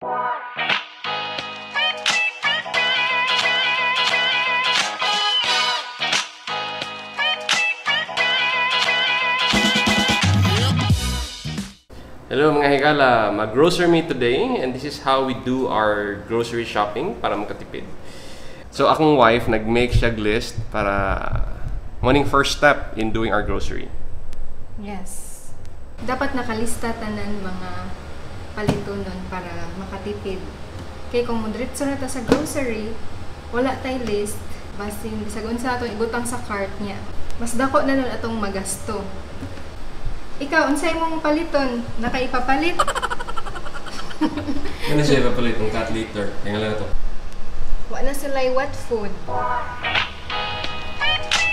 Hello mga higala, mag-grocery me today and this is how we do our grocery shopping para makatipid. So akong wife nag-make siya list para morning first step in doing our grocery. Yes. Dapat nakalista tanan mga palito nun para makatipid. Kay kung mudritso na ta sa grocery, wala tay list, basin bisag unsa atong ibutang sa cart niya. Mas dako na nun atong magasto. Ikaw, unsay mong paliton? Nakaipapalit? Ano siya ipapalit ng cat litter? Kaya lang ito. Wala sila wet food.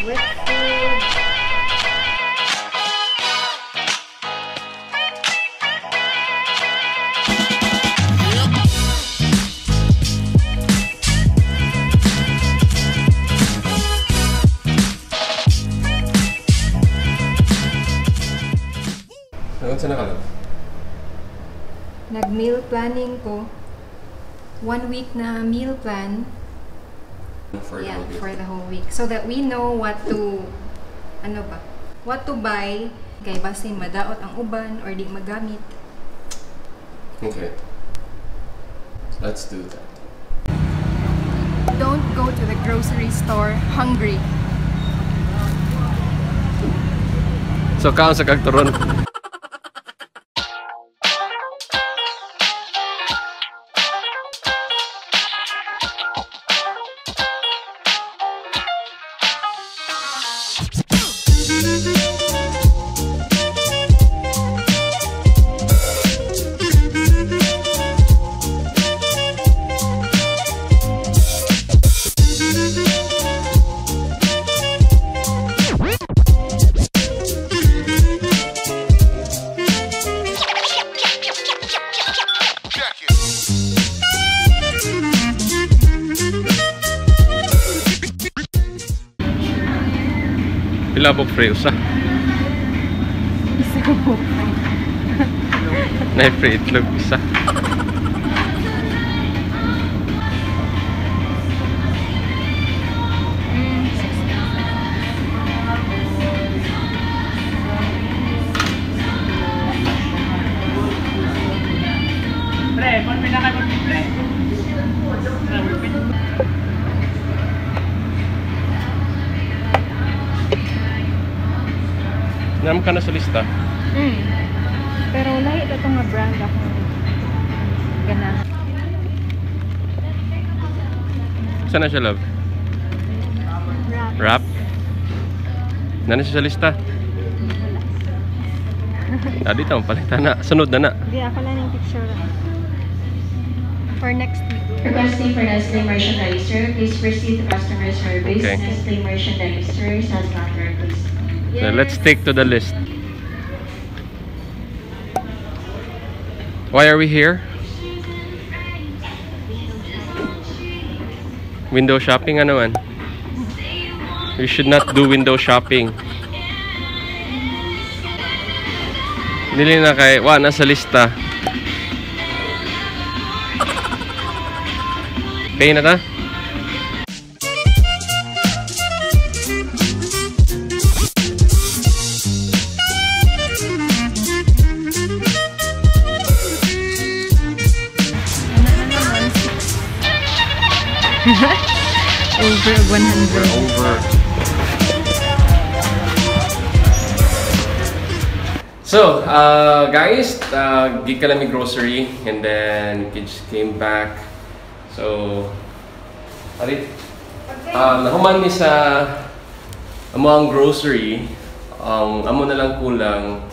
Wet food. Ano sa nakalap? Nag-meal planning ko. One week na meal plan. For the yeah, whole week. for the whole week. So that we know what to, ano ba, what to buy. Kay basin madaot ang uban or di magamit. Okay. Let's do that. Don't go to the grocery store hungry. So kaon sa kagturon. il lapo Isa ka po. Na-free itlog isa. Pre, pon pinaka-pon, pre. Pre, pon pinaka Nam ka na sa lista. Mm. Pero lahi ito nga brand ako. Gana. Saan na siya, love? Wrap. Wrap? Na siya sa lista. Ah, dito, palitan na. Sunod na na. Hindi, ako lang yung picture. For next week. Requesting for Nestle merchandiser, please proceed to customer service. Okay. Nestle merchandiser, sales So let's stick to the list. Why are we here? Window shopping ano man? We should not do window shopping. Dili na kay wa na sa lista. Pay na ta? Over 100. We're over. So, uh, guys, uh, gig ka lang grocery and then kids came back. So, arit, um, nahuman ni sa amo ang grocery, ang amo na lang kulang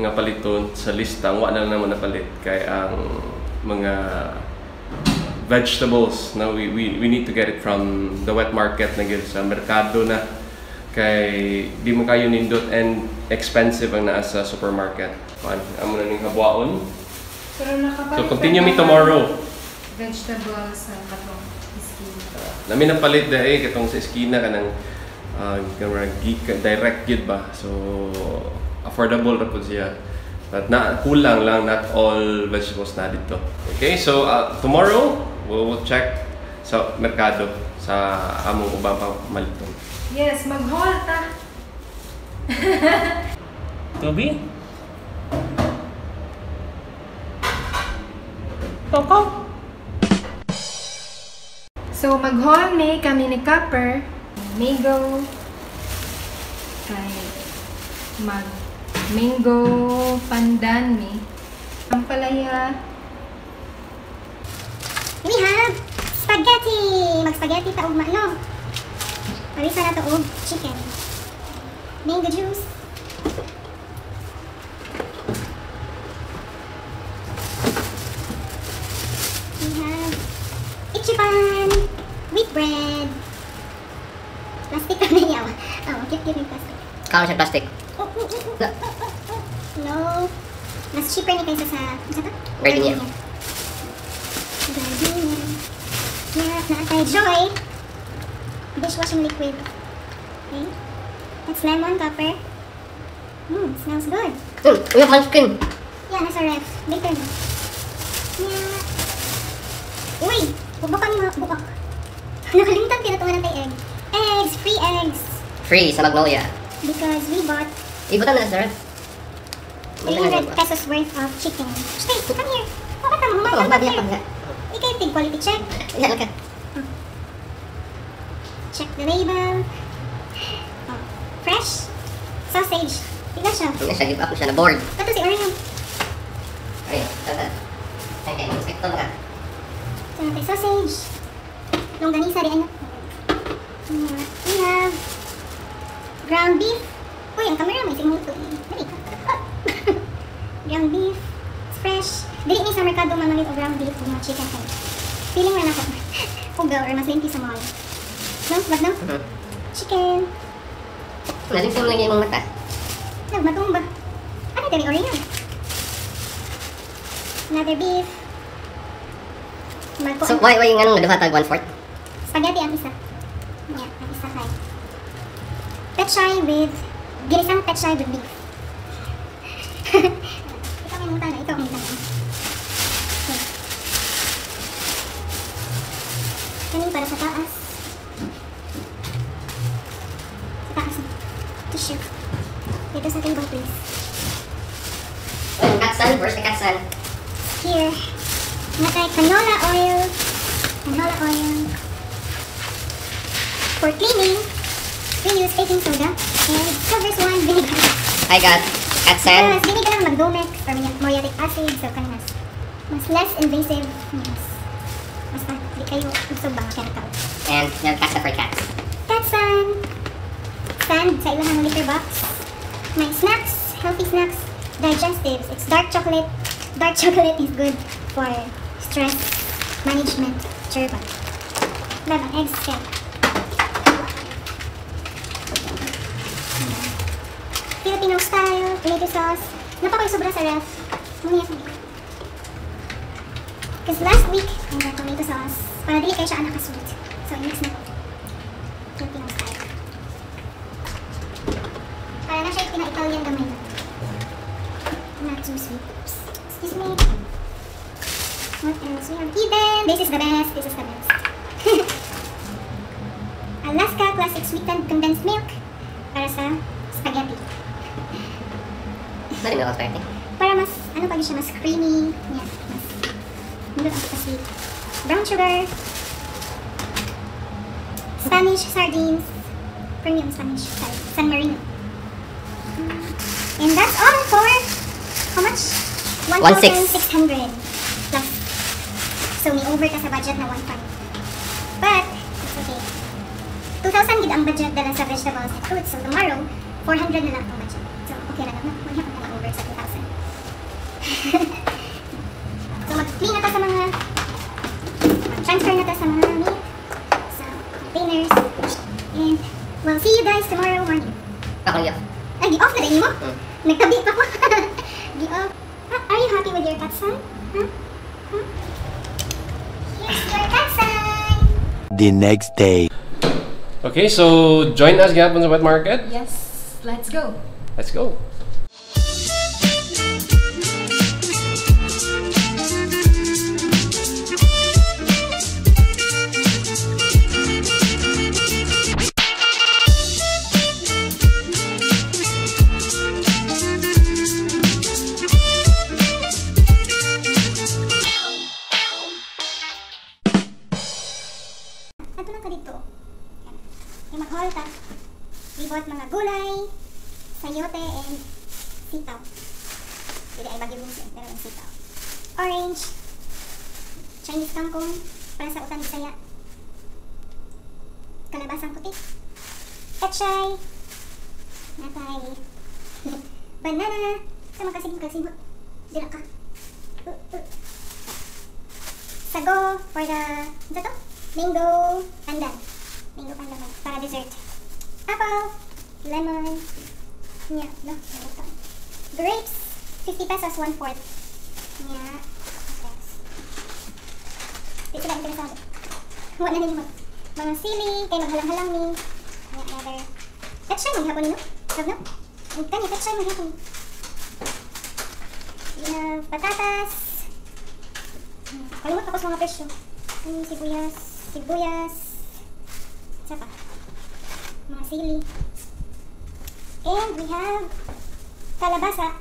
nga paliton sa lista, wa na lang naman napalit kay ang mga vegetables na we, we, we need to get it from the wet market na gyud sa merkado na kay di mo kayo nindot and expensive ang naa sa supermarket. Kuan, amo na ning habuaon. Pero nakapalit So continue me tomorrow. Vegetables sa katong skin. Nami na palit dahil katong sa eskina kanang uh, kamera geek direct gyud ba. So affordable ra pud siya. At na, kulang lang, not all vegetables na dito. Okay, so uh, tomorrow, we'll check sa merkado sa among ubang pamaliton. Yes, mag-haul ta. Toby? Toko? So, mag-haul ni kami ni Copper, mango, kay mag mango pandan mi. Ang palaya, We have spaghetti! Mag-spaghetti ta og ano? Parisa na to og chicken. Mango juice. We have ichiban, wheat bread. Plastic ka na yaw. Oh, cute-cute yung plastic. Kakaw siya plastic. No. Mas cheaper ni kaysa sa... Sa to? Gardenia. Gardenia. Yeah, naatay Joy. Dishwashing liquid. Okay. That's lemon copper. Hmm, smells good. Hmm, yung pumpkin. Yeah, nasa ref. Later na. Yeah. Uy! Bubukan mo, bukak. Nakalimutan pinatunan tayo egg. Eggs! Free eggs! Free sa Magnolia. Because we bought Ibutan na sa ref. 300 pesos worth of chicken. Stay, come here. Bakit ka mo? Oh, Humagal yung quality check. Yan ka. Check the label. Oh, fresh. Sausage. Tignan siya. Hindi siya, give up siya na board. Ito si Orion. Ay, tata. Okay, inspector ka. Ito natin sausage. Longganisa rin ano. Yeah, We have ground beef. Uy, ang camera may signal to. Dali ka. ground beef. It's fresh. Dili ni sa merkado mamalit o ground beef kung mga chicken. Feeling na ako. Ugaw or mas linti sa mall. No? No? Chicken. Nalimsim lang yung mata. Nagmatumba. Ano ni Orion? Another beef. Magko. So, why, why yung anong naduhatag one-fourth? Spaghetti ang isa. Yeah, ang isa kay. Pechay with, ginisang pechay with beef. Canola oil. Canola oil. For cleaning, we use baking soda and covers one vinegar. I got katsan. Mas vinegar ang magdomex or muriatic acid so kan mas mas less invasive mas basta di kayo usog ba chemical. And yung katsan for cats. Tatsan. Sand sa ilang litter box. May snacks, healthy snacks, digestives. It's dark chocolate. Dark chocolate is good for stress management. Cherba. Laban, eggs, check. Filipino style, tomato sauce. Napakoy sobra sa ref. Muna sa Because last week, I got tomato sauce. Para dili kayo siya anak ka-sweet. So, i-mix na ko. Filipino style. Para na siya yung pina-Italian gamay na. Not too sweet. Excuse me. What else? We have Eden. This is the best. This is the best. Alaska Classic Sweetened Condensed Milk. Para sa spaghetti. Dali ako spaghetti. Para mas, ano pag siya, mas creamy. Yeah, mas, hindi sweet. Brown sugar. Spanish sardines. Premium Spanish sardines. San Marino. And that's all for, how much? 1,600 plus. So, may over ka sa budget na 1.5. But, it's okay. 2,000 gid ang budget dala sa vegetables and fruits. So, tomorrow, 400 na lang ang budget. So, okay lang. No? Wala ka na over sa 2,000. so, mag-clean na ta sa mga transfer na ta sa mga meat, sa containers. And we'll see you guys tomorrow morning. Ako niya. Ay, di off na rin mo? Hmm. Nagtabi pa ko. di off. Ah, Are you happy with your cat son? Huh? The next day. Okay, so join us gapon sa wet market. yes, let's go. Let's go. Sayote, and sitaw. Pwede ay bagyo bunso, pero yung sitaw. Orange, Chinese kangkong, para sa utan bisaya. Kalabasang puti. Pechay, natay, banana, sama kasing kasing Dira ka. Uh, uh. Sago for the, ano to? Mango pandan. Mango pandan para dessert. Apple, lemon, yeah, no? Grapes, 50 pesos, 1 fourth. Yeah, yes. Dito lang interesado. Huwag na ninyo mga sili, kay maghalang-halang ni. Yeah, another. Petsay, maghapon ninyo. Sarap no? Kanya, petsay, maghapon. We have patatas. Hmm, Kalimut ako sa mga presyo. Ano yung sibuyas, sibuyas. Isa pa. Mga sili. And we have kalabasa.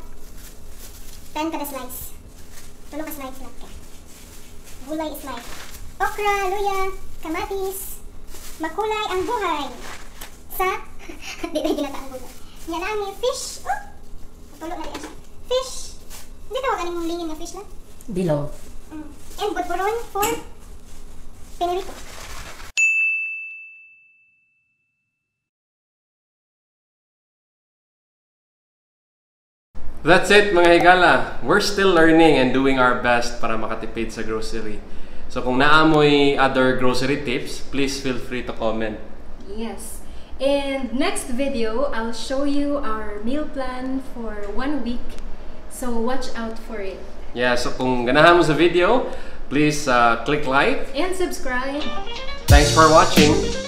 10 kada slice. Tulo ka slice lang ka. Gulay is life. Okra, luya, kamatis. Makulay ang buhay. Sa, di na ginata ang gulay. Yan ang fish. Oh! Tulo na rin siya. Fish. Hindi tawag anong lingin na fish na? Below. Mm. And budburon for pinirito. That's it mga higala. We're still learning and doing our best para makatipid sa grocery. So kung naamoy other grocery tips, please feel free to comment. Yes. And next video, I'll show you our meal plan for one week. So watch out for it. Yeah, so kung ganahan mo sa video, please uh, click like. And subscribe. Thanks for watching.